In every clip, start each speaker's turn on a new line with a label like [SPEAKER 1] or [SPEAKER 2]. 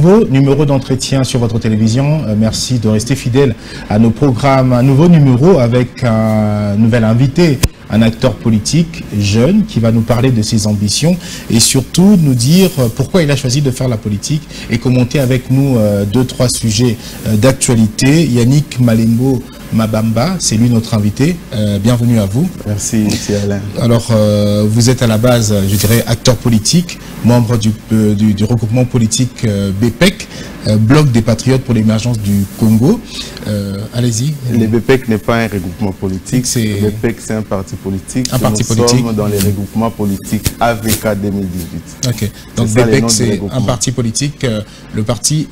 [SPEAKER 1] nouveau numéro d'entretien sur votre télévision. Euh, merci de rester fidèle à nos programmes. Un nouveau numéro avec un nouvel invité, un acteur politique jeune qui va nous parler de ses ambitions et surtout nous dire pourquoi il a choisi de faire la politique et commenter avec nous euh, deux, trois sujets euh, d'actualité. Yannick Malembo Mabamba, c'est lui notre invité. Euh, bienvenue à vous.
[SPEAKER 2] Merci, monsieur Alain.
[SPEAKER 1] Alors, euh, vous êtes à la base, je dirais, acteur politique, membre du, euh, du, du regroupement politique BPEC, euh, Bloc des Patriotes pour l'émergence du Congo. Euh, Allez-y.
[SPEAKER 2] Le BPEC n'est pas un regroupement politique. Le BPEC, c'est un parti politique.
[SPEAKER 1] Un parti
[SPEAKER 2] Nous
[SPEAKER 1] politique.
[SPEAKER 2] sommes dans les regroupements politiques AVK 2018.
[SPEAKER 1] Ok. Donc,
[SPEAKER 2] les
[SPEAKER 1] BPEC, c'est un parti politique, euh, le parti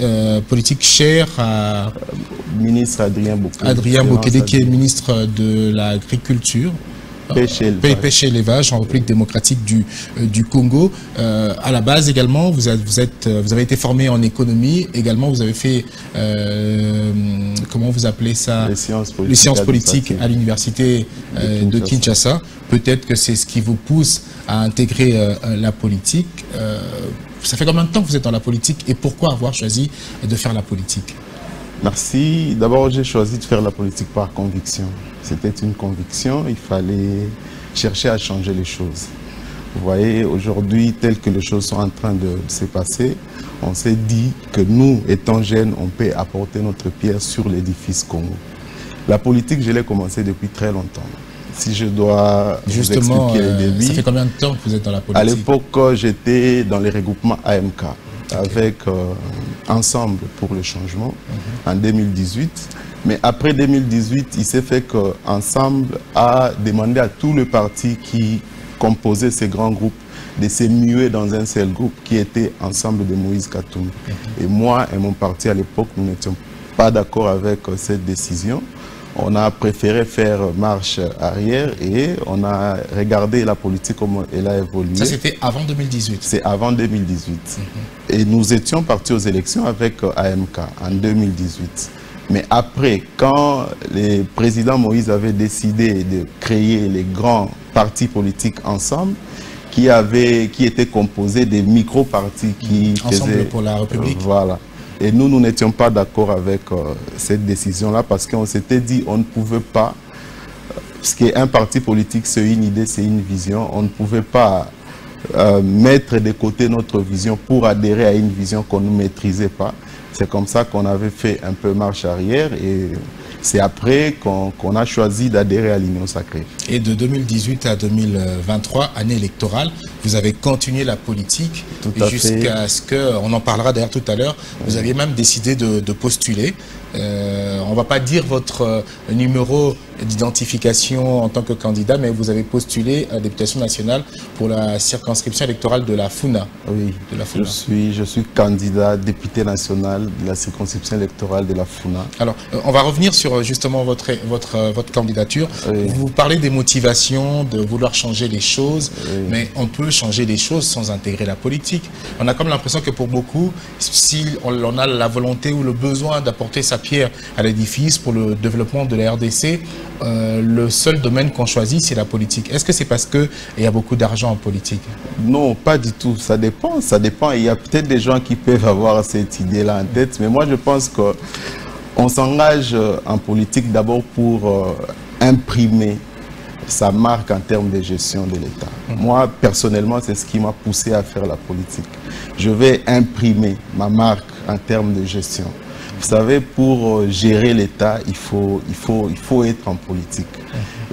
[SPEAKER 1] politique cher à
[SPEAKER 2] Ministre Adrien Bokele.
[SPEAKER 1] Adrien Bokele, qui est ministre de l'Agriculture.
[SPEAKER 2] Pêche et élevage.
[SPEAKER 1] En République démocratique du, euh, du Congo. Euh, à la base également, vous, êtes, vous, êtes, euh, vous avez été formé en économie. Également, vous avez fait, euh, comment vous appelez ça?
[SPEAKER 2] Les sciences politiques.
[SPEAKER 1] Les sciences politiques à l'université euh, de Kinshasa. Peut-être que c'est ce qui vous pousse à intégrer la politique. Ça fait combien de temps que vous êtes dans la politique et pourquoi avoir choisi de faire la politique?
[SPEAKER 2] Merci. D'abord, j'ai choisi de faire la politique par conviction. C'était une conviction, il fallait chercher à changer les choses. Vous voyez, aujourd'hui, telles que les choses sont en train de se passer, on s'est dit que nous, étant jeunes, on peut apporter notre pierre sur l'édifice Congo. La politique, je l'ai commencé depuis très longtemps. Si je dois
[SPEAKER 1] Justement,
[SPEAKER 2] vous expliquer
[SPEAKER 1] euh,
[SPEAKER 2] les débuts,
[SPEAKER 1] ça fait combien de temps que vous êtes dans la
[SPEAKER 2] à
[SPEAKER 1] politique?
[SPEAKER 2] l'époque, j'étais dans les regroupements AMK avec euh, Ensemble pour le changement en 2018. Mais après 2018, il s'est fait qu'Ensemble a demandé à tous les partis qui composaient ces grands groupes de se muer dans un seul groupe qui était Ensemble de Moïse Katoum. Et moi et mon parti à l'époque, nous n'étions pas d'accord avec euh, cette décision. On a préféré faire marche arrière et on a regardé la politique comme elle a évolué.
[SPEAKER 1] Ça, c'était avant 2018.
[SPEAKER 2] C'est avant 2018. Et nous étions partis aux élections avec euh, AMK en 2018. Mais après, quand le président Moïse avait décidé de créer les grands partis politiques ensemble, qui, avaient, qui étaient composés des micro-partis qui
[SPEAKER 1] Ensemble
[SPEAKER 2] faisaient-
[SPEAKER 1] pour la République.
[SPEAKER 2] Euh, Voilà. Et nous, nous n'étions pas d'accord avec euh, cette décision-là parce qu'on s'était dit on ne pouvait pas ce qui est un parti politique, c'est une idée, c'est une vision. On ne pouvait pas euh, mettre de côté notre vision pour adhérer à une vision qu'on ne maîtrisait pas. C'est comme ça qu'on avait fait un peu marche arrière et c'est après qu'on a choisi d'adhérer à l'Union sacrée.
[SPEAKER 1] Et de 2018 à 2023, année électorale, vous avez continué la politique jusqu'à ce que, on en parlera d'ailleurs tout à l'heure, vous aviez même décidé de, de postuler. Euh, on va pas dire votre euh, numéro d'identification en tant que candidat, mais vous avez postulé à la députation nationale pour la circonscription électorale de la FUNA.
[SPEAKER 2] Oui,
[SPEAKER 1] De la
[SPEAKER 2] je
[SPEAKER 1] FUNA.
[SPEAKER 2] suis, je suis candidat député national de la circonscription électorale de la FUNA.
[SPEAKER 1] Alors, euh, on va revenir sur euh, justement votre, votre, euh, votre candidature.
[SPEAKER 2] Oui.
[SPEAKER 1] Vous parlez des motivations, de vouloir changer les choses,
[SPEAKER 2] Oui.
[SPEAKER 1] mais on peut changer les choses sans intégrer la politique. On a comme l'impression que pour beaucoup, si on, on a la volonté ou le besoin d'apporter sa pierre à l'édifice pour le développement de la RDC, euh, le seul domaine qu'on choisit, c'est la politique. Est-ce que c'est parce qu'il y a beaucoup d'argent en politique?
[SPEAKER 2] Non, pas du tout. Ça dépend. Ça dépend. Il y a peut-être des gens qui peuvent avoir cette idée-là en tête, mais moi je pense que on s'engage euh, en politique d'abord pour euh, imprimer sa marque en termes de gestion de l'État. Moi, personnellement, c'est ce qui m'a poussé à faire la politique. Je vais imprimer ma marque en termes de gestion. Vous savez, pour euh, gérer l'État, il faut, il, faut, il faut être en politique.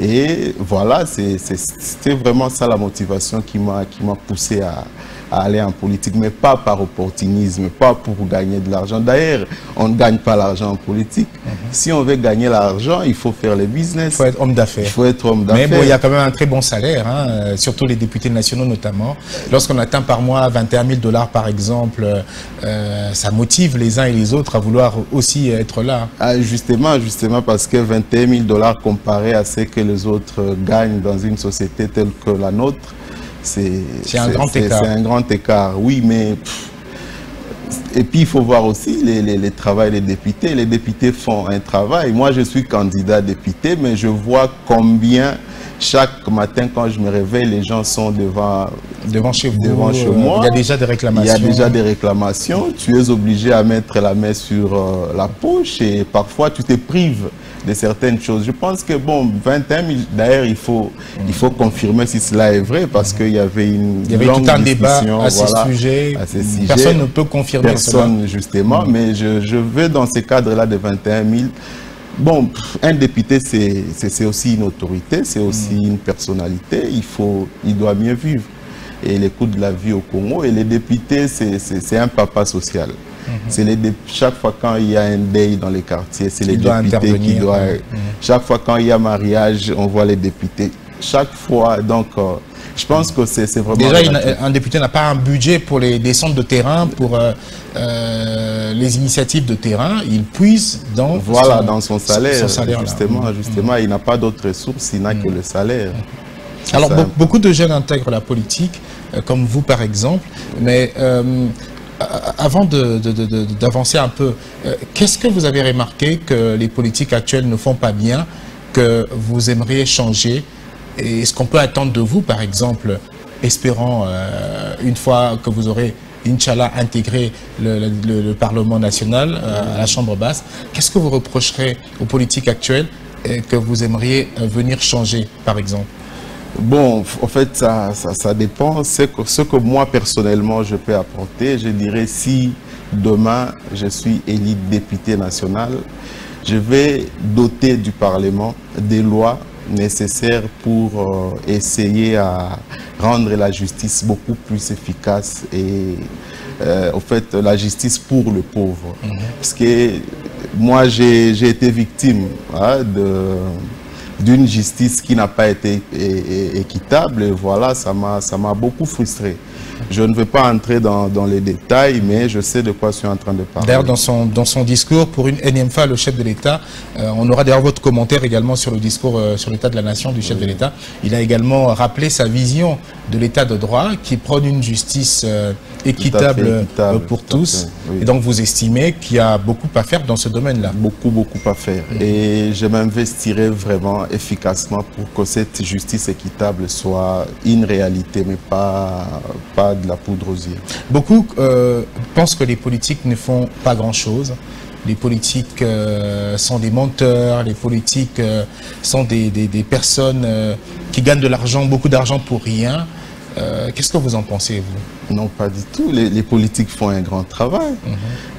[SPEAKER 2] Et voilà, c'était vraiment ça la motivation qui m'a poussé à, à aller en politique, mais pas par opportunisme, pas pour gagner de l'argent. D'ailleurs, on ne gagne pas l'argent en politique. Si on veut gagner l'argent, il faut faire le business.
[SPEAKER 1] Il faut être homme
[SPEAKER 2] Il
[SPEAKER 1] d'affaires.
[SPEAKER 2] faut être homme
[SPEAKER 1] Mais bon, il y a quand même un très bon salaire, hein, euh, surtout les députés nationaux notamment. Lorsqu'on atteint par mois 21 000 dollars par exemple, euh, ça motive les uns et les autres à vouloir aussi être là.
[SPEAKER 2] Ah, justement, justement, parce que 21 000 dollars comparé à ce que les autres gagnent dans une société telle que la nôtre, c'est
[SPEAKER 1] un grand écart.
[SPEAKER 2] C'est un grand écart, oui, mais pff, et puis il faut voir aussi les, les, les travails des députés. Les députés font un travail. Moi, je suis candidat député, mais je vois combien chaque matin, quand je me réveille, les gens sont devant,
[SPEAKER 1] devant chez vous.
[SPEAKER 2] Devant chez moi.
[SPEAKER 1] Il y a déjà des réclamations.
[SPEAKER 2] Il y a déjà des réclamations. Tu es obligé à mettre la main sur euh, la poche et parfois tu te prives de certaines choses. Je pense que, bon, 21 000, d'ailleurs, il faut, il faut confirmer si cela est vrai parce qu'il y avait une
[SPEAKER 1] Il y avait
[SPEAKER 2] longue
[SPEAKER 1] tout un débat
[SPEAKER 2] discussion,
[SPEAKER 1] à, ces
[SPEAKER 2] voilà,
[SPEAKER 1] sujets.
[SPEAKER 2] à ces sujets.
[SPEAKER 1] Personne ne peut confirmer
[SPEAKER 2] Personne, justement, mais je, je veux dans ces cadres-là de 21 000 Bon, un député, c'est aussi une autorité, c'est aussi une personnalité. Il, faut, il doit mieux vivre. Et les coûts de la vie au Congo. Et les députés, c'est un papa social. C'est les chaque fois quand il y a un deuil dans les quartiers, c'est les
[SPEAKER 1] doit
[SPEAKER 2] députés qui doivent.
[SPEAKER 1] ouais.
[SPEAKER 2] Chaque fois quand il y a mariage, on voit les députés. Chaque fois, donc, euh, je pense que c'est vraiment.
[SPEAKER 1] Déjà, il un député n'a pas un budget pour les, des centres de terrain, pour euh, euh, les initiatives de terrain. Il puise dans
[SPEAKER 2] Voilà,
[SPEAKER 1] son,
[SPEAKER 2] dans son salaire,
[SPEAKER 1] son salaire, là. Mm.
[SPEAKER 2] justement, justement, il n'a pas d'autres ressources, il n'a que le salaire.
[SPEAKER 1] Alors, be- beaucoup de jeunes intègrent la politique, euh, comme vous par exemple, mais avant de- de- d'avancer un peu, euh, qu'est-ce que vous avez remarqué que les politiques actuelles ne font pas bien, que vous aimeriez changer? Et est-ce qu'on peut attendre de vous, par exemple, espérant, euh, une fois que vous aurez, Inch'Allah, intégré le, le- le- le Parlement national euh, à la Chambre basse, qu'est-ce que vous reprocherez aux politiques actuelles et que vous aimeriez euh, venir changer, par exemple?
[SPEAKER 2] Bon, en fait, ça, ça, ça dépend. C'est que, ce que moi, personnellement, je peux apporter, je dirais, si demain, je suis élu député national, je vais doter du Parlement des lois nécessaires pour euh, essayer à rendre la justice beaucoup plus efficace et, euh, en fait, la justice pour le pauvre. Parce que moi, j'ai j'ai été victime hein, de d'une justice qui n'a pas été équitable. Voilà, ça m'a ça m'a beaucoup frustré. Je ne vais pas entrer dans, dans les détails, mais je sais de quoi je suis en train de parler.
[SPEAKER 1] D'ailleurs, dans son, dans son discours, pour une énième fois, le chef de l'État, euh, on aura d'ailleurs votre commentaire également sur le discours euh, sur l'état de la nation du chef de l'État. Il a également rappelé sa vision de l'État de droit qui prône une justice euh, équitable,
[SPEAKER 2] équitable,
[SPEAKER 1] pour tous.
[SPEAKER 2] oui.
[SPEAKER 1] Et donc, vous estimez qu'il y a beaucoup à faire dans ce domaine-là?
[SPEAKER 2] Beaucoup, beaucoup à faire. Et je m'investirai vraiment efficacement pour que cette justice équitable soit une réalité, mais pas, pas de la poudre aux yeux.
[SPEAKER 1] Beaucoup euh, pensent que les politiques ne font pas grand-chose. Les politiques euh, sont des menteurs, les politiques euh, sont des, personnes qui gagnent de l'argent, beaucoup d'argent pour rien. Qu'est-ce que vous en pensez, vous?
[SPEAKER 2] Non, pas du tout. Les, les politiques font un grand travail.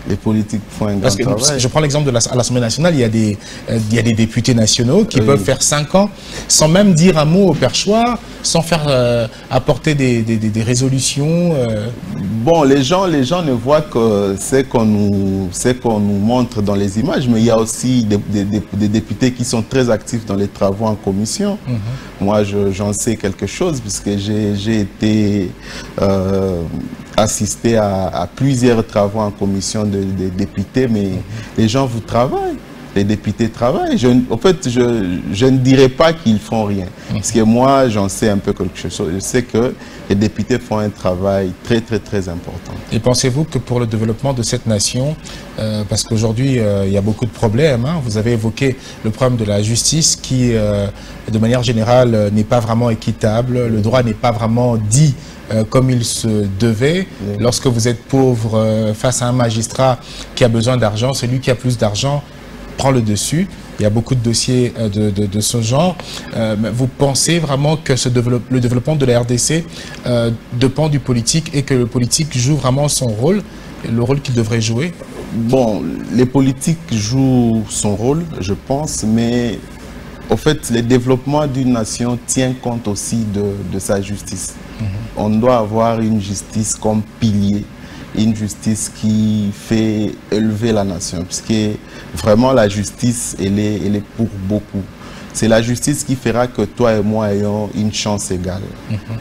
[SPEAKER 2] Les politiques font un
[SPEAKER 1] Mhm. Parce
[SPEAKER 2] grand
[SPEAKER 1] que
[SPEAKER 2] travail.
[SPEAKER 1] je prends l'exemple de la- à l'Assemblée nationale, il y a des, euh, il y a des députés nationaux qui
[SPEAKER 2] Oui.
[SPEAKER 1] peuvent faire 5 ans sans même dire un mot au perchoir, sans faire euh, apporter des, des- des- des résolutions. euh,
[SPEAKER 2] Bon, les gens, les gens ne voient que ce qu'on nous, montre dans les images, mais il y a aussi des, députés qui sont très actifs dans les travaux en commission. Moi, je- j'en sais quelque chose puisque j'ai j'ai été assisté à, plusieurs travaux en commission de, députés, mais les gens vous travaillent. Les députés travaillent. Je, en fait, je, ne dirais pas qu'ils font rien. Parce que moi, j'en sais un peu quelque chose. Je sais que les députés font un travail très, très, très important.
[SPEAKER 1] Et pensez-vous que pour le développement de cette nation, euh, parce qu'aujourd'hui euh, il y a beaucoup de problèmes, hein, vous avez évoqué le problème de la justice qui, euh, de manière générale, euh, n'est pas vraiment équitable, le droit n'est pas vraiment dit euh, comme il se devait.
[SPEAKER 2] Oui.
[SPEAKER 1] Lorsque vous êtes pauvre euh, face à un magistrat qui a besoin d'argent, celui qui a plus d'argent prend le dessus. Il y a beaucoup de dossiers euh, de, de- de ce genre. Euh, vous pensez vraiment que ce développe- le développement de la RDC euh, dépend du politique et que le politique joue vraiment son rôle, le rôle qu'il devrait jouer?
[SPEAKER 2] Bon, les politiques jouent son rôle, je pense, mais au fait, le développement d'une nation tient compte aussi de, de sa justice. On doit avoir une justice comme pilier, une justice qui fait élever la nation, puisque vraiment la justice, elle est, elle est pour beaucoup. C'est la justice qui fera que toi et moi ayons une chance égale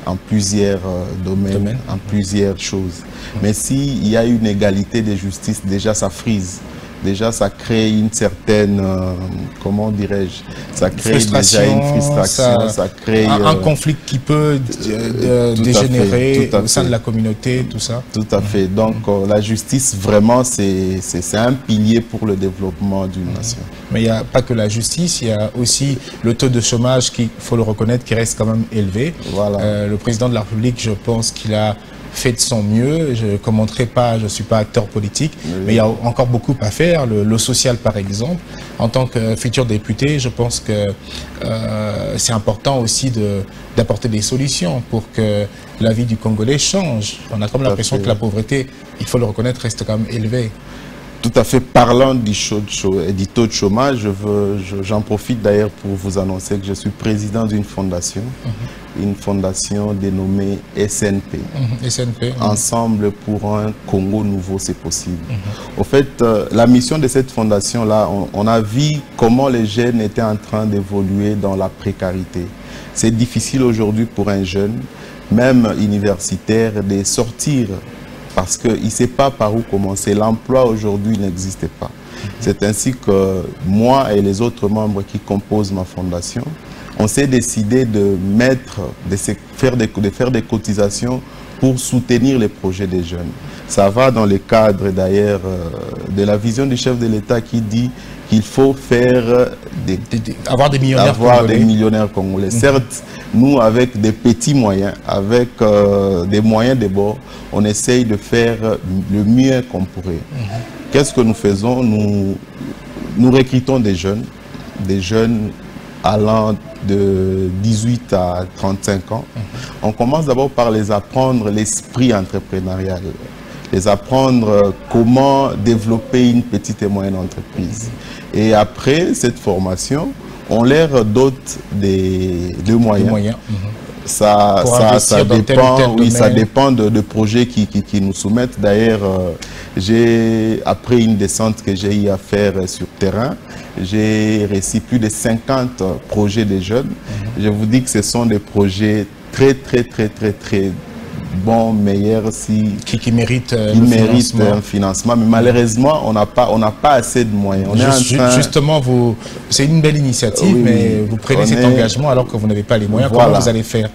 [SPEAKER 2] en plusieurs euh, domaines,
[SPEAKER 1] Domaines.
[SPEAKER 2] en plusieurs choses. Mais s'il y a une égalité de justice, déjà ça frise. Déjà ça crée une certaine, euh, comment dirais-je, ça crée
[SPEAKER 1] Frustration,
[SPEAKER 2] déjà une frustration, ça,
[SPEAKER 1] ça-
[SPEAKER 2] crée
[SPEAKER 1] Un, un
[SPEAKER 2] euh,
[SPEAKER 1] conflit qui peut euh, dégénérer
[SPEAKER 2] fait,
[SPEAKER 1] au sein
[SPEAKER 2] fait.
[SPEAKER 1] de la communauté, tout ça.
[SPEAKER 2] Tout à fait. Donc euh, la justice, vraiment, c'est un pilier pour le développement d'une nation.
[SPEAKER 1] Mais il n'y a pas que la justice, il y a aussi le taux de chômage qui, faut le reconnaître, qui reste quand même élevé.
[SPEAKER 2] Voilà.
[SPEAKER 1] Le président de la République, je pense qu'il a fait de son mieux. Je ne commenterai pas, je ne suis pas acteur politique, mais il y a encore beaucoup à faire. Le, le social, par exemple. En tant que futur député, je pense que euh, c'est important aussi de- d'apporter des solutions pour que la vie du Congolais change. On a comme l'impression que la pauvreté, il faut le reconnaître, reste quand même élevée.
[SPEAKER 2] Tout à fait. Parlant du, chaud- du taux de chômage, je- j'en profite d'ailleurs pour vous annoncer que je suis président d'une fondation, une fondation dénommée SNP.
[SPEAKER 1] Mhm. SNP.
[SPEAKER 2] Ensemble pour un Congo nouveau, c'est possible. Au fait, euh, la mission de cette fondation-là, on, on a vu comment les jeunes étaient en train d'évoluer dans la précarité. C'est difficile aujourd'hui pour un jeune, même universitaire, de sortir parce qu'il ne sait pas par où commencer. L'emploi aujourd'hui n'existe pas. C'est ainsi que moi et les autres membres qui composent ma fondation, on s'est décidé de mettre, de, faire des, de faire des cotisations pour soutenir les projets des jeunes. Ça va dans le cadre d'ailleurs euh, de la vision du chef de l'État qui dit qu'il faut faire des,
[SPEAKER 1] avoir des millionnaires
[SPEAKER 2] avoir
[SPEAKER 1] congolais.
[SPEAKER 2] des millionnaires congolais. Certes, nous, avec des petits moyens, avec euh, des moyens de bord, on essaye de faire le mieux qu'on pourrait. Qu'est-ce que nous faisons? Nous, nous recrutons des jeunes, des jeunes allant de 18 à 35 ans. On commence d'abord par les apprendre l'esprit entrepreneurial, les apprendre euh, comment développer une petite et moyenne entreprise. Et après cette formation, on leur dote des, de
[SPEAKER 1] des
[SPEAKER 2] moyens.
[SPEAKER 1] moyens. Mhm.
[SPEAKER 2] Ça,
[SPEAKER 1] tel
[SPEAKER 2] dépend,
[SPEAKER 1] tel
[SPEAKER 2] oui, ça dépend de, de projets qui, qui, qui nous soumettent. D'ailleurs, euh, j'ai, après une descente que j'ai eu à faire sur terrain, j'ai reçu plus de 50 projets de jeunes.
[SPEAKER 1] Mhm.
[SPEAKER 2] Je vous dis que ce sont des projets très, très, très, très, très bons, meilleurs si
[SPEAKER 1] qui, qui méritent euh,
[SPEAKER 2] qui
[SPEAKER 1] financement.
[SPEAKER 2] un financement. Mais malheureusement, on n'a pas, on pas assez de moyens. On est
[SPEAKER 1] Juste-
[SPEAKER 2] en train-
[SPEAKER 1] Justement, vous, c'est une belle initiative,
[SPEAKER 2] Oui,
[SPEAKER 1] mais vous prenez cet
[SPEAKER 2] est-
[SPEAKER 1] engagement alors que vous n'avez pas les moyens.
[SPEAKER 2] Voilà.
[SPEAKER 1] Comment vous allez faire?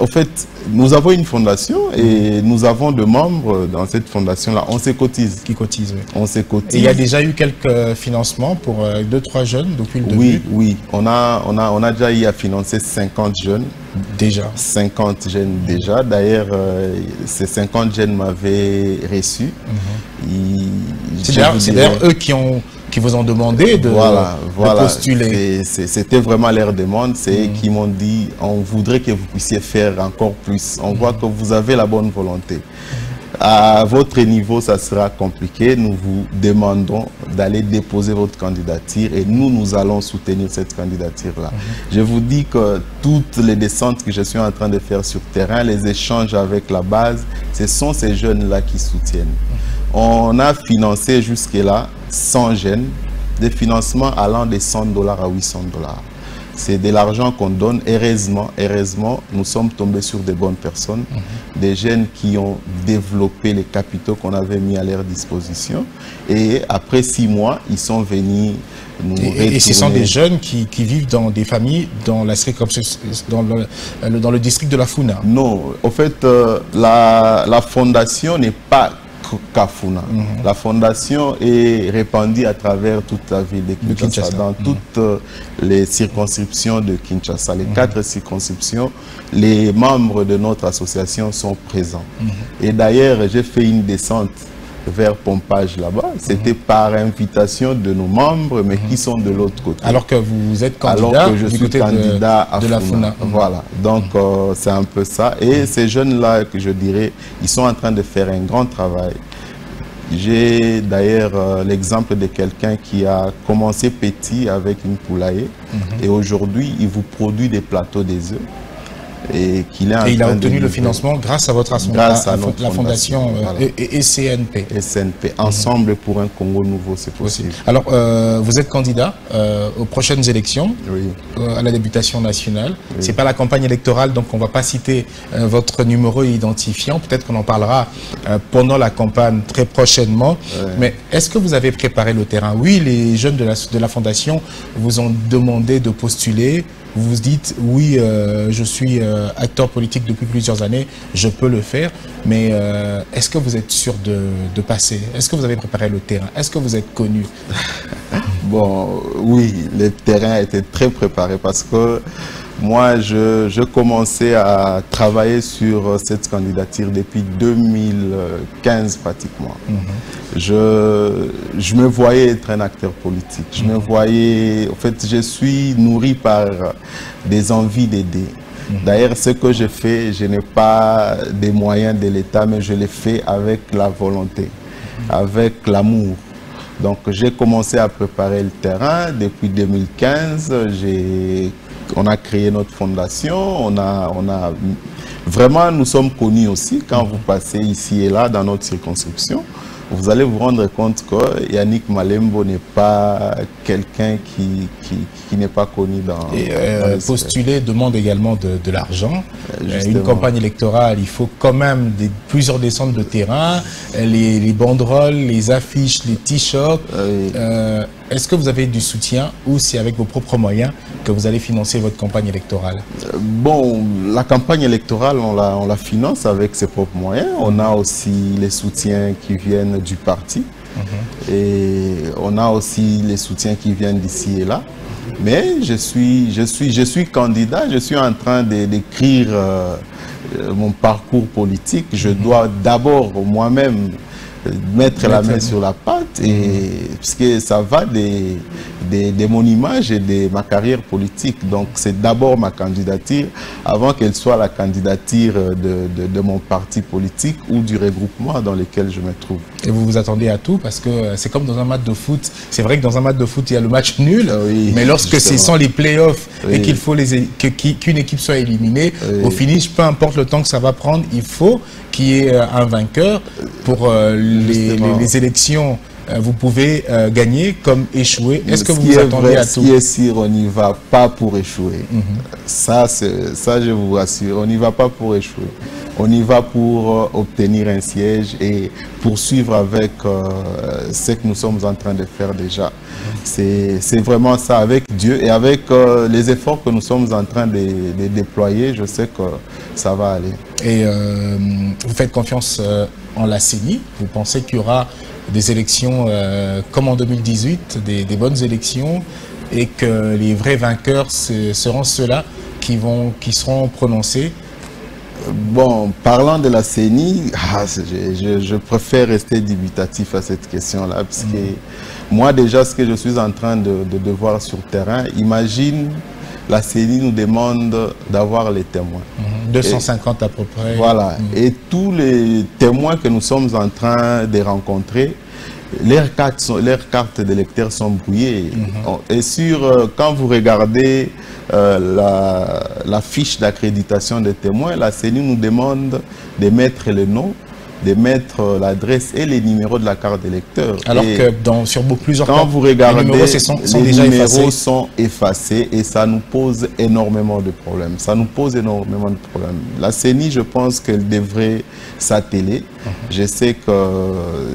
[SPEAKER 2] Au fait, nous avons une fondation et nous avons de membres dans cette fondation-là. On se cotise.
[SPEAKER 1] qui cotisent oui.
[SPEAKER 2] On se
[SPEAKER 1] Et
[SPEAKER 2] cotise.
[SPEAKER 1] il y a déjà eu quelques financements pour euh, deux, trois jeunes depuis le début?
[SPEAKER 2] Oui, oui. On a, on, a, on a déjà eu à financer 50 jeunes.
[SPEAKER 1] Déjà.
[SPEAKER 2] 50 jeunes déjà. D'ailleurs, euh, ces 50 jeunes m'avaient reçu.
[SPEAKER 1] Mhm. C'est d'ailleurs eux qui, ont, qui vous ont demandé de,
[SPEAKER 2] voilà,
[SPEAKER 1] de
[SPEAKER 2] voilà.
[SPEAKER 1] postuler.
[SPEAKER 2] C'était vraiment leur demande. C'est eux qui m'ont dit on voudrait que vous puissiez faire encore plus. On voit que vous avez la bonne volonté. À votre niveau, ça sera compliqué. Nous vous demandons d'aller déposer votre candidature et nous, nous allons soutenir cette candidature-là. Je vous dis que toutes les descentes que je suis en train de faire sur terrain, les échanges avec la base, ce sont ces jeunes-là qui soutiennent. On a financé jusque-là 100 jeunes, des financements allant de 100 dollars à 800 dollars. C'est de l'argent qu'on donne. Heureusement, heureusement, nous sommes tombés sur des bonnes personnes, des jeunes qui ont développé les capitaux qu'on avait mis à leur disposition. Et après six mois, ils sont venus nous
[SPEAKER 1] Et, et ce sont des jeunes qui, qui vivent dans des familles dans, la dans, le, dans le district de la Funa.
[SPEAKER 2] Non, au fait, euh, la, la fondation n'est pas Kafuna.
[SPEAKER 1] Mhm.
[SPEAKER 2] La fondation est répandue à travers toute la ville de Kinshasa,
[SPEAKER 1] Kinshasa.
[SPEAKER 2] dans
[SPEAKER 1] Mhm.
[SPEAKER 2] toutes euh, les circonscriptions de Kinshasa, les quatre circonscriptions. Les membres de notre association sont présents.
[SPEAKER 1] Mhm.
[SPEAKER 2] Et d'ailleurs, j'ai fait une descente vers Pompage là-bas. C'était par invitation de nos membres, mais qui sont de l'autre côté
[SPEAKER 1] Mhm. Alors que vous êtes
[SPEAKER 2] alors
[SPEAKER 1] candidat
[SPEAKER 2] que je suis
[SPEAKER 1] de-
[SPEAKER 2] candidat à
[SPEAKER 1] de, la Funa.
[SPEAKER 2] Voilà, donc euh, c'est un peu ça. Et ces jeunes-là, que je dirais, ils sont en train de faire un grand travail. J'ai d'ailleurs euh, l'exemple de quelqu'un qui a commencé petit avec une poulailler et aujourd'hui, il vous produit des plateaux des œufs. Et qu'il
[SPEAKER 1] et il a obtenu le financement grâce à votre
[SPEAKER 2] grâce à,
[SPEAKER 1] la fondation, euh, et, SNP.
[SPEAKER 2] SNP, Ensemble pour un Congo nouveau, c'est possible.
[SPEAKER 1] Alors, euh, vous êtes candidat euh, aux prochaines élections à la députation nationale. C'est pas la campagne électorale, donc on va pas citer votre numéro identifiant. Peut-être qu'on en parlera pendant la campagne très prochainement. Mais est-ce que vous avez préparé le terrain? Oui, les jeunes de la, de la fondation vous ont demandé de postuler vous vous dites, oui, euh, je suis euh, acteur politique depuis plusieurs années, je peux le faire, mais euh, est-ce que vous êtes sûr de, passer? Est-ce que vous avez préparé le terrain? Est-ce que vous êtes connu?
[SPEAKER 2] Bon, oui, le terrain était très préparé parce que moi, je, commençais à travailler sur cette candidature depuis 2015 pratiquement. Mhm. je, je me voyais être un acteur politique. Je me voyais, en fait, je suis nourri par des envies d'aider. Mhm. D'ailleurs, ce que je fais, je n'ai pas des moyens de l'État, mais je l'ai fait avec la volonté, mhm. avec l'amour. Donc, j'ai commencé à préparer le terrain depuis 2015. J'ai on a créé notre fondation, on a, on a vraiment, nous sommes connus aussi quand vous passez ici et là dans notre circonscription vous allez vous rendre compte que Yannick Malembo n'est pas quelqu'un qui, qui, n'est pas connu dans...
[SPEAKER 1] Et euh, postuler demande également de, l'argent. Euh, une campagne électorale, il faut quand même des, plusieurs descentes de terrain, les, banderoles, les affiches, les t-shirts. Euh, est-ce que vous avez du soutien ou c'est avec vos propres moyens que vous allez financer votre campagne électorale
[SPEAKER 2] Bon, la campagne électorale, on la, on la finance avec ses propres moyens. On a aussi les soutiens qui viennent du parti. Mhm. Et on a aussi les soutiens qui viennent d'ici et là. Mais je suis, je, suis, je suis candidat, je suis en train d'écrire euh, mon parcours politique. Je mhm. dois d'abord moi-même mettre la main sur la pâte et puisque ça va des, de, mon image et de ma carrière politique. Donc c'est d'abord ma candidature avant qu'elle soit la candidature de, de, mon parti politique ou du regroupement dans lequel je me trouve.
[SPEAKER 1] Et vous vous attendez à tout parce que c'est comme dans un match de foot. C'est vrai que dans un match de foot, il y a le match nul, ah mais lorsque c'est sans les playoffs et qu'il faut qu'une équipe soit éliminée, au finish, peu importe le temps que ça va prendre, il faut qu'il y ait un vainqueur pour euh, les, les élections euh, vous pouvez euh, gagner comme échouer. Est-ce que vous vous attendez à tout
[SPEAKER 2] Ce qui est sûr, on n'y va pas pour échouer. Mhm. Ça, ça, je vous rassure, on n'y va pas pour échouer. On y va pour euh, obtenir un siège et poursuivre avec ce que nous sommes en train de faire déjà. C'est vraiment ça, avec Dieu et avec les efforts que nous sommes en train de, de, déployer, je sais que ça va aller.
[SPEAKER 1] Et vous faites confiance en la CENI Vous pensez qu'il y aura des élections euh, comme en 2018, des, bonnes élections, et que les vrais vainqueurs seront ceux-là qui, vont, qui seront prononcés
[SPEAKER 2] Bon, parlant de la CENI, ah, je, préfère rester dubitatif à cette question-là, parce que mm. moi déjà, ce que je suis en train de, de, voir sur terrain, imagine la CENI nous demande d'avoir les témoins.
[SPEAKER 1] 250 mm-hmm. à peu près.
[SPEAKER 2] Voilà. Mm. Et tous les témoins que nous sommes en train de rencontrer, leurs cartes, sont, leurs cartes d'électeurs sont brouillées. Mm-hmm. Et sur, euh, quand vous regardez euh, la, la, fiche d'accréditation des témoins, la CENI nous demande de mettre le nom de mettre euh, l'adresse et les numéros de la carte d'électeur.
[SPEAKER 1] Alors que dans, sur plusieurs
[SPEAKER 2] quand vous regardez, les numéros, sont, les numéros sont effacés et ça nous pose énormément de problèmes. Ça nous pose énormément de problèmes. La CENI, je pense qu'elle devrait s'atteler. Mhm. Je sais que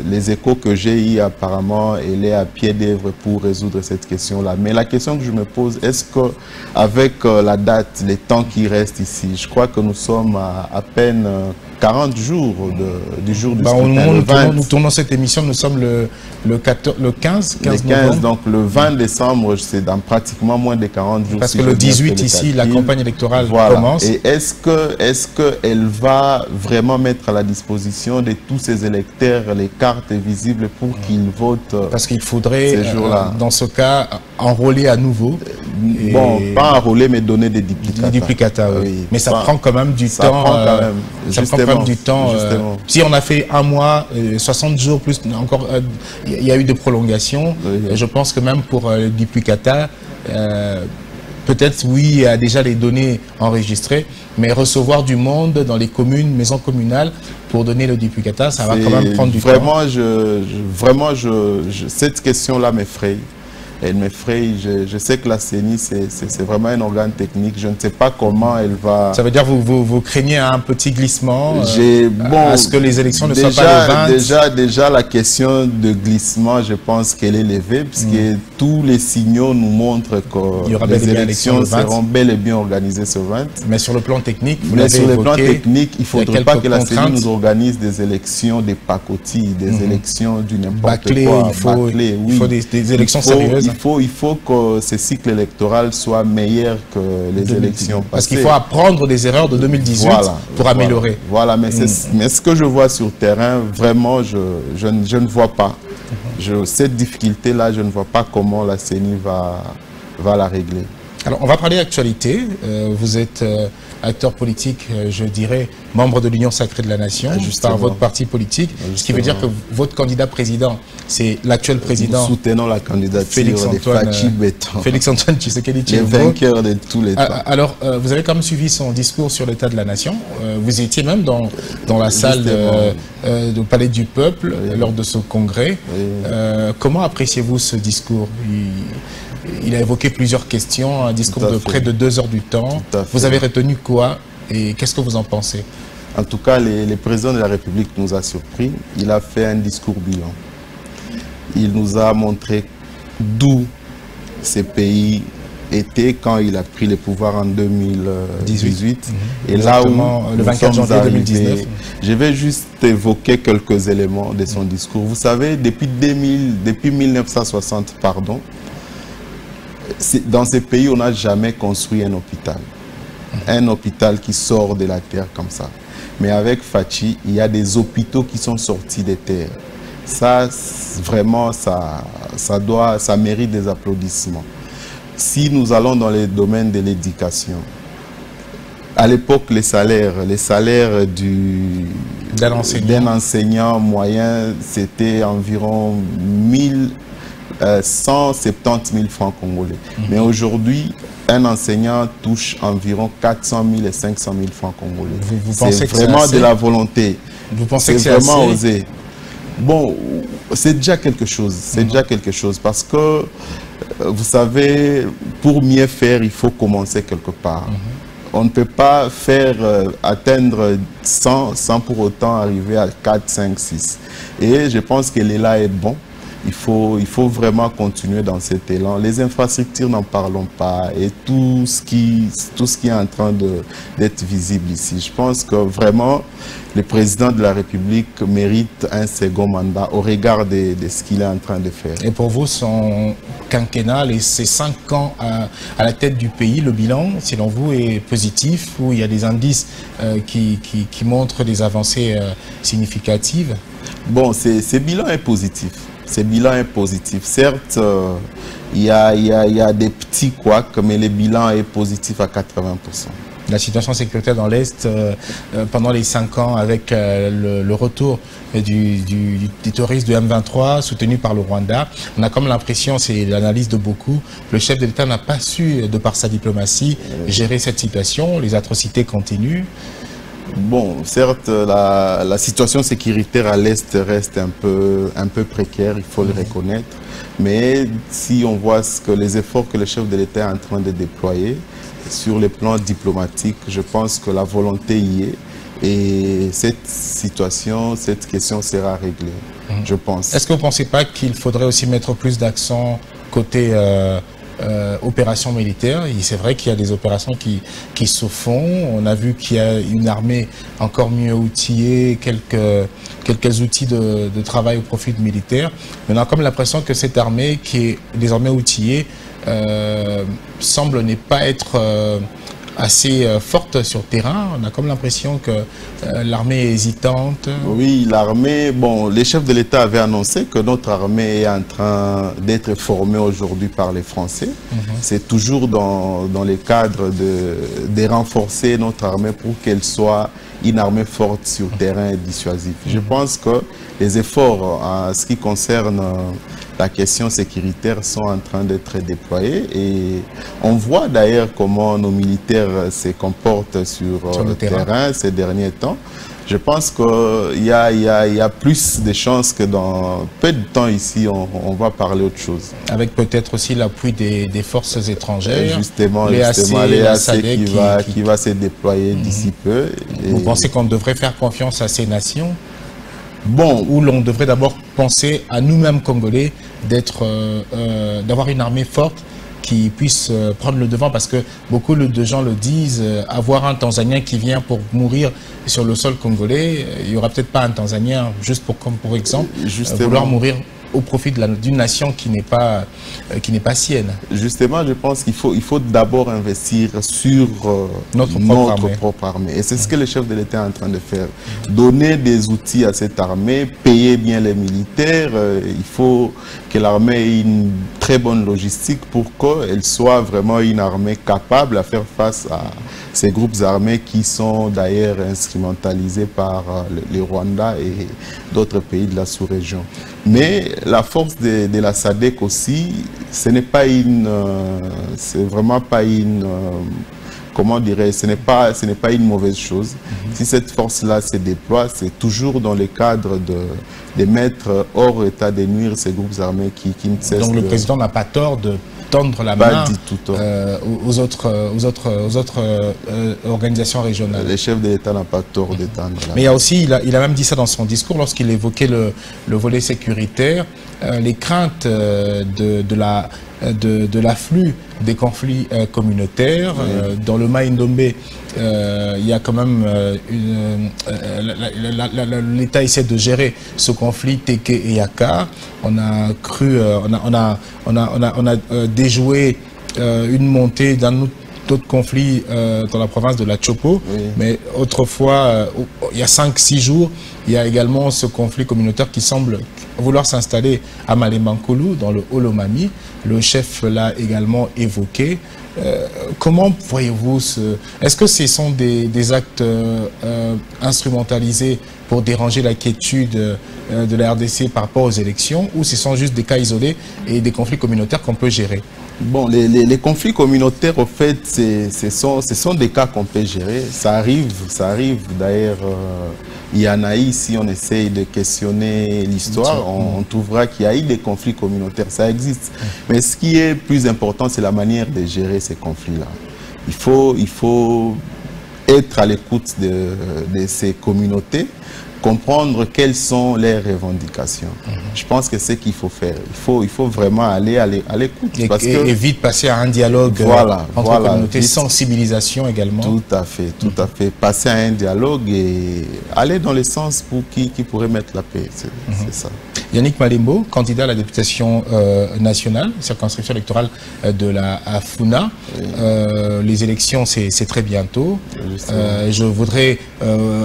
[SPEAKER 2] les échos que j'ai eu apparemment, elle est à pied d'œuvre pour résoudre cette question-là. Mais la question que je me pose, est-ce qu'avec euh, la date, les temps qui restent ici, je crois que nous sommes à, à peine euh, 40 jours du jour du bah,
[SPEAKER 1] scrutin. nous, tournons, cette émission, nous sommes le, le, 14, le 15, 15,
[SPEAKER 2] le 15 donc le 20 décembre, c'est dans pratiquement moins de 40 jours.
[SPEAKER 1] Parce que le 18 ici, la campagne électorale commence.
[SPEAKER 2] Et est-ce que est-ce qu'elle va vraiment mettre à la disposition de tous ces électeurs les cartes visibles pour qu'ils votent
[SPEAKER 1] Parce qu'il faudrait, euh, dans ce cas, enrôler à nouveau.
[SPEAKER 2] Bon, pas enrôler, mais donner des duplicata.
[SPEAKER 1] Des duplicata, oui. Mais ça prend quand même du temps. Prend quand même. ça prend quand du temps. Euh, si on a fait un mois, 60 jours plus, encore, il y a eu des prolongations. Je pense que même pour le duplicata, peut-être, oui, il y a déjà les données enregistrées, mais recevoir du monde dans les communes, maisons communales, pour donner le duplicata, ça va quand même prendre du
[SPEAKER 2] vraiment,
[SPEAKER 1] temps.
[SPEAKER 2] Je, vraiment, je, cette question-là m'effraie elle m'effraie. Je, je, sais que la CENI, c'est vraiment un organe technique. Je ne sais pas comment elle va...
[SPEAKER 1] Ça veut dire que vous, vous, vous, craignez un petit glissement
[SPEAKER 2] euh, bon,
[SPEAKER 1] à ce que les élections ne
[SPEAKER 2] déjà,
[SPEAKER 1] soient pas le 20
[SPEAKER 2] déjà, déjà, la question de glissement, je pense qu'elle est élevée, puisque mm. tous les signaux nous montrent que les élections seront bel et bien organisées ce 20.
[SPEAKER 1] Mais sur le plan technique, vous
[SPEAKER 2] Mais sur
[SPEAKER 1] le
[SPEAKER 2] plan technique, il ne faudrait pas que la CENI nous organise des élections des pacotilles, des mm. élections du n'importe quoi.
[SPEAKER 1] Il faut, oui. il faut des, des élections il faut, sérieuses
[SPEAKER 2] il faut, il faut que ce cycle électoral soit meilleur que les 2018. élections passées.
[SPEAKER 1] Parce qu'il faut apprendre des erreurs de 2018
[SPEAKER 2] voilà,
[SPEAKER 1] pour améliorer.
[SPEAKER 2] Voilà, mais, mm. mais, ce que je vois sur terrain, vraiment, je, je, je ne vois pas. Je, cette difficulté-là, je ne vois pas comment la CENI va, va la régler.
[SPEAKER 1] Alors, on va parler d'actualité. Euh, vous êtes euh, acteur politique, euh, je dirais, membre de l'Union sacrée de la Nation, juste par votre parti politique, Justement. ce qui veut dire que votre candidat président, c'est l'actuel président.
[SPEAKER 2] Nous soutenons la candidature
[SPEAKER 1] Félix Antoine,
[SPEAKER 2] de Béton.
[SPEAKER 1] Félix Antoine Tshisekedi
[SPEAKER 2] Les vainqueurs de tous les temps.
[SPEAKER 1] Alors, euh, vous avez quand même suivi son discours sur l'état de la nation. Euh, vous étiez même dans, dans la salle euh, du Palais du Peuple oui. lors de ce congrès.
[SPEAKER 2] Oui.
[SPEAKER 1] comment appréciez-vous ce discours? Il, il, a évoqué plusieurs questions, un discours de près de deux heures du temps. Vous avez retenu quoi et qu'est-ce que vous en pensez?
[SPEAKER 2] En tout cas, les présidents de la République nous a surpris. Il a fait un discours bilan. Il nous a montré d'où ces pays étaient quand il a pris le pouvoir en 2018.
[SPEAKER 1] Mmh. Et là où le 24 janvier arrivés, 2019.
[SPEAKER 2] Je vais juste évoquer quelques éléments de son mmh. discours. Vous savez, depuis, 2000, depuis 1960, pardon, dans ces pays, on n'a jamais construit un hôpital. Mmh. Un hôpital qui sort de la terre comme ça. Mais avec Fachi, il y a des hôpitaux qui sont sortis des terres ça vraiment ça, ça doit ça mérite des applaudissements si nous allons dans les domaines de l'éducation à l'époque les salaires les salaires du
[SPEAKER 1] d'un enseignant.
[SPEAKER 2] enseignant. moyen c'était environ 1000 euh, 170 000 francs congolais mm -hmm. mais aujourd'hui un enseignant touche environ 400 000 et 500 000 francs congolais c'est vraiment de la volonté
[SPEAKER 1] vous pensez que
[SPEAKER 2] c'est vraiment assez... osé Bon, c'est déjà quelque chose, c'est mmh. déjà quelque chose parce que, euh, vous savez, pour mieux faire, il faut commencer quelque part. Mmh. On ne peut pas faire euh, atteindre 100 sans pour autant arriver à 4, 5, 6. Et je pense que l'élan est bon. Il faut, il faut vraiment continuer dans cet élan. Les infrastructures, n'en parlons pas. Et tout ce qui, tout ce qui est en train d'être visible ici. Je pense que vraiment, le président de la République mérite un second mandat au regard de, de ce qu'il est en train de faire.
[SPEAKER 1] Et pour vous, son quinquennat, et ses cinq ans à, à, la tête du pays, le bilan, selon vous, est positif ou il y a des indices euh, qui, qui, qui, montrent des avancées euh, significatives?
[SPEAKER 2] Bon, ce bilan est positif. Ce bilan est positif. Certes, euh, il, y a, des petits couacs, mais le bilan est positif à 80%
[SPEAKER 1] la situation sécuritaire dans l'Est euh, euh, pendant les cinq ans avec le, retour du, du, du terrorisme du M23 soutenu par le Rwanda. On a comme l'impression, c'est l'analyse de beaucoup, le chef de l'État n'a pas su, de par sa diplomatie, gérer cette situation. Les atrocités continuent.
[SPEAKER 2] Bon, certes, la, la situation sécuritaire à l'Est reste un peu, un peu précaire, il faut le reconnaître. Mais si on voit ce que les efforts que le chef de l'État est en train de déployer, sur le plan diplomatique, je pense que la volonté y est et cette situation, cette question sera réglée, mmh. je pense.
[SPEAKER 1] Est-ce que vous ne pensez pas qu'il faudrait aussi mettre plus d'accent côté euh, euh, opérations militaires C'est vrai qu'il y a des opérations qui, qui se font. On a vu qu'il y a une armée encore mieux outillée, quelques, quelques outils de, de travail au profit de militaires. Mais on a comme l'impression que cette armée qui est désormais outillée euh, semble ne pas être euh, assez euh, forte sur terrain. On a comme l'impression que euh, l'armée est hésitante.
[SPEAKER 2] Oui, l'armée, bon, les chefs de l'État avaient annoncé que notre armée est en train d'être formée aujourd'hui par les Français. Mm -hmm. C'est toujours dans, dans les cadres de, de renforcer notre armée pour qu'elle soit une armée forte sur terrain et dissuasif. Je pense que les efforts en ce qui concerne la question sécuritaire sont en train d'être déployés et on voit d'ailleurs comment nos militaires se comportent sur, le, terrain ces derniers temps je pense qu'il y, a, plus de chances que dans peu de temps ici, on, va parler autre chose.
[SPEAKER 1] Avec peut-être aussi l'appui des, forces étrangères.
[SPEAKER 2] justement, les justement, qui, va, qui... va se déployer mhm. d'ici peu.
[SPEAKER 1] Vous pensez qu'on devrait faire confiance à ces nations? Bon, où l'on devrait d'abord penser à nous-mêmes Congolais d'être, euh, euh, d'avoir une armée forte qui puisse euh, prendre le devant parce que beaucoup de gens le disent, euh, avoir un Tanzanien qui vient pour mourir sur le sol congolais, euh, il n'y aura peut-être pas un Tanzanien, juste pour, comme pour exemple, vouloir mourir au profit d'une nation qui n'est pas, euh, qui n'est pas sienne.
[SPEAKER 2] Justement, je pense qu'il faut, il faut d'abord investir sur euh, notre, propre, armée. Et c'est ce que le chef de l'État est en train de faire. Donner des outils à cette armée, payer bien les militaires. Euh, il faut que l'armée ait une très bonne logistique pour qu'elle soit vraiment une armée capable à faire face à ces groupes armés qui sont d'ailleurs instrumentalisés par les Rwanda et d'autres pays de la sous-région. Mais la force de, la SADEC aussi, ce n'est pas une, euh, c'est vraiment pas une, euh, comment dirais ce n'est pas, ce pas une mauvaise chose. Mhm. Si cette force-là se déploie, c'est toujours dans le cadre de, de mettre hors état de nuire ces groupes armés qui, qui ne cessent
[SPEAKER 1] Donc le président n'a pas tort de tendre la main euh, aux autres, aux autres, aux autres euh, organisations régionales.
[SPEAKER 2] Les chefs de l'État n'ont pas tort de tendre la main.
[SPEAKER 1] Mais il y a aussi, il a, il a même dit ça dans son discours lorsqu'il évoquait le, le, volet sécuritaire, euh, les craintes de, de la de, l'afflux des conflits communautaires. dans le Maïndombe, il y a quand même l'État essaie de gérer ce conflit Teke et Yaka. On a cru, on a, on a, on a, on a, on a déjoué une montée d'un autre conflit dans la province de la Chopo. Mais autrefois, il y a 5-6 jours, il y a également ce conflit communautaire qui semble vouloir s'installer à Malembankolu, dans le Holomami. Le chef l'a également évoqué. Euh, comment voyez-vous ce... Est-ce que ce sont des, actes euh, instrumentalisés pour déranger la quiétude euh, de la RDC par rapport aux élections ou ce sont juste des cas isolés et des conflits communautaires qu'on peut gérer?
[SPEAKER 2] Bon, les, conflits communautaires, au fait, ce sont, sont, des cas qu'on peut gérer. Ça arrive, ça arrive. D'ailleurs, il y en a eu, si on essaye de questionner l'histoire, on, trouvera qu'il y a eu des conflits communautaires, ça existe. Mais ce qui est plus important, c'est la manière de gérer ces conflits-là. Il faut, il faut être à l'écoute de, de ces communautés comprendre quelles sont les revendications. Mhm. Je pense que c'est ce qu'il faut faire. Il faut, il faut vraiment aller à l'écoute.
[SPEAKER 1] Et, et, vite passer à un dialogue euh, voilà, entre voilà, communautés, sensibilisation également.
[SPEAKER 2] Tout à fait, tout à fait. Passer à un dialogue et aller dans le sens pour qui, qui pourrait mettre la paix. C'est mhm. ça.
[SPEAKER 1] Yannick Malimbo, candidat à la députation euh, nationale, circonscription électorale euh, de la FUNA. les élections, c'est très bientôt. je voudrais,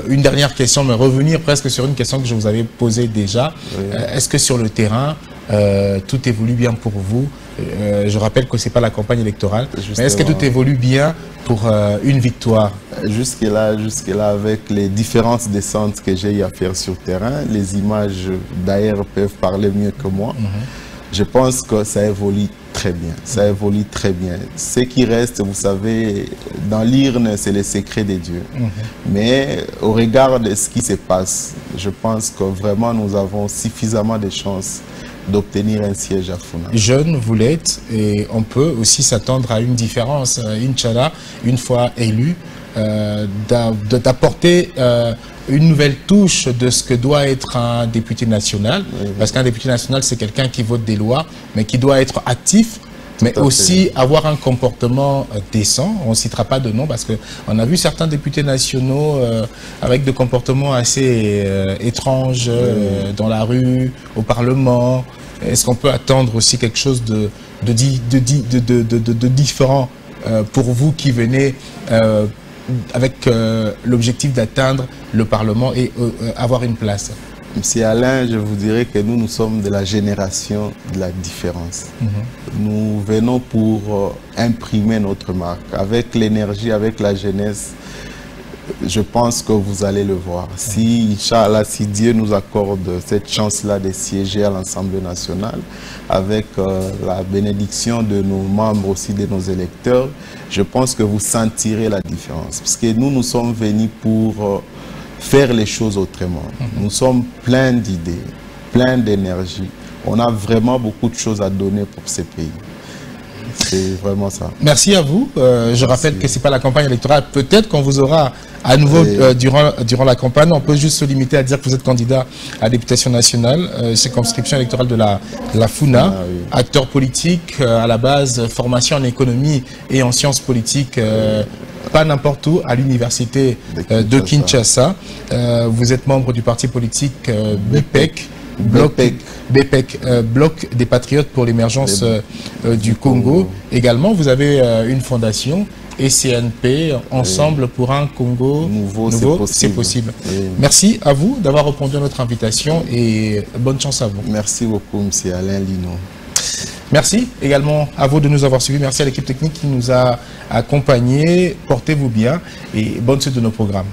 [SPEAKER 1] une dernière question, me revenir presque sur une question que je vous avais posée déjà. Euh, est-ce que sur le terrain, euh, tout évolue bien pour vous euh, Je rappelle que ce n'est pas la campagne électorale. Mais est-ce que tout évolue bien pour une victoire?
[SPEAKER 2] Jusque-là, jusque-là, avec les différentes descentes que j'ai eu à faire sur terrain, les images d'ailleurs peuvent parler mieux que moi. Mhm. Je pense que ça évolue très bien. Ça évolue très bien. Ce qui reste, vous savez, dans l'irne, c'est le secret des dieux. Mhm. Mais au regard de ce qui se passe, je pense que vraiment nous avons suffisamment de chances d'obtenir un siège à Funa.
[SPEAKER 1] Jeune, vous l'êtes, et on peut aussi s'attendre à une différence. Euh, Inch'Allah, une fois élu, euh, d'apporter euh, une nouvelle touche de ce que doit être un député national. Parce qu'un député national, c'est quelqu'un qui vote des lois, mais qui doit être actif, mais aussi avoir un comportement euh, décent. On ne citera pas de nom parce qu'on a vu certains députés nationaux euh, avec des comportements assez euh, étranges dans la rue, au Parlement. Est-ce qu'on peut attendre aussi quelque chose de, de, de, de différent pour vous qui venez avec l'objectif d'atteindre le Parlement et avoir une place?
[SPEAKER 2] Monsieur Alain, je vous dirais que nous, nous sommes de la génération de la différence. Mhm. Nous venons pour imprimer notre marque. Avec l'énergie, avec la jeunesse, je pense que vous allez le voir. Si, Inch'Allah, si Dieu nous accorde cette chance-là de siéger à l'Assemblée nationale, avec euh, la bénédiction de nos membres aussi, de nos électeurs, je pense que vous sentirez la différence. Parce que nous, nous sommes venus pour euh, faire les choses autrement. Mhm. Nous sommes pleins d'idées, pleins d'énergie. On a vraiment beaucoup de choses à donner pour ces pays. C'est vraiment ça.
[SPEAKER 1] Merci à vous. Euh, je rappelle que ce n'est pas la campagne électorale. Peut-être qu'on vous aura à nouveau euh, durant, durant la campagne. On peut juste se limiter à dire que vous êtes candidat à la députation nationale, euh, circonscription électorale de la, la FUNA, ah acteur politique à la base, formation en économie et en sciences politiques pas n'importe où, à l'université de Kinshasa. vous êtes membre du parti politique BPEC. BPEC, BPEC euh, Bloc des Patriotes pour l'émergence euh, euh, du Congo. Également, vous avez une fondation et CNP, Ensemble pour un Congo nouveau, c'est possible. Merci à vous d'avoir répondu à notre invitation et bonne chance à vous.
[SPEAKER 2] Merci beaucoup, M. Alain Lino.
[SPEAKER 1] Merci également à vous de nous avoir suivis. Merci à l'équipe technique qui nous a accompagnés. Portez-vous bien et bonne suite de nos programmes.